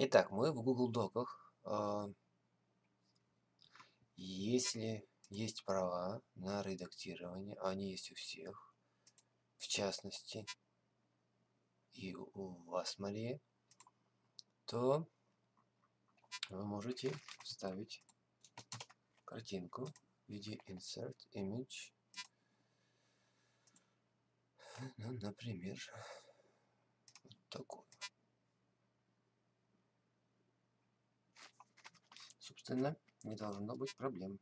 Итак, мы в Google Доках. А, если есть права на редактирование, они есть у всех, в частности, и у вас, Мария, то вы можете вставить картинку в виде insert image. Ну, например, Собственно, не должно быть проблем.